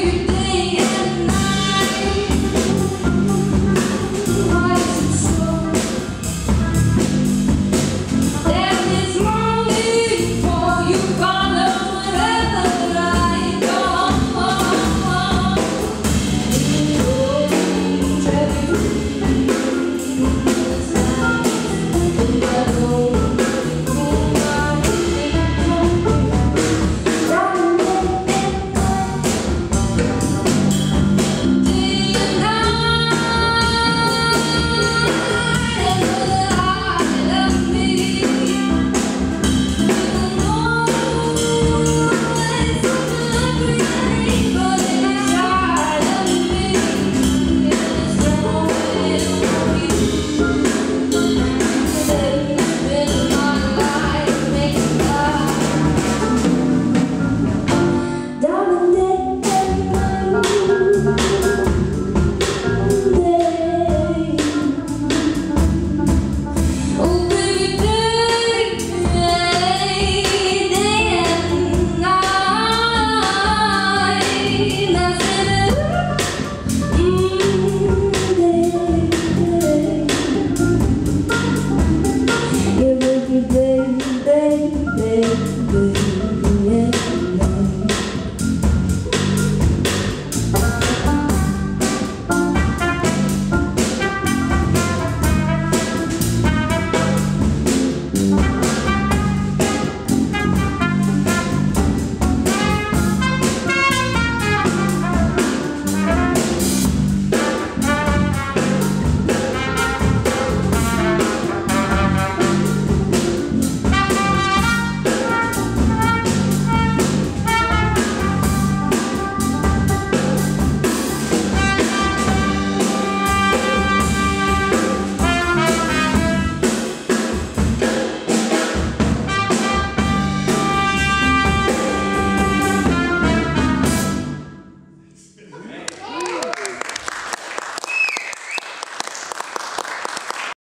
baby.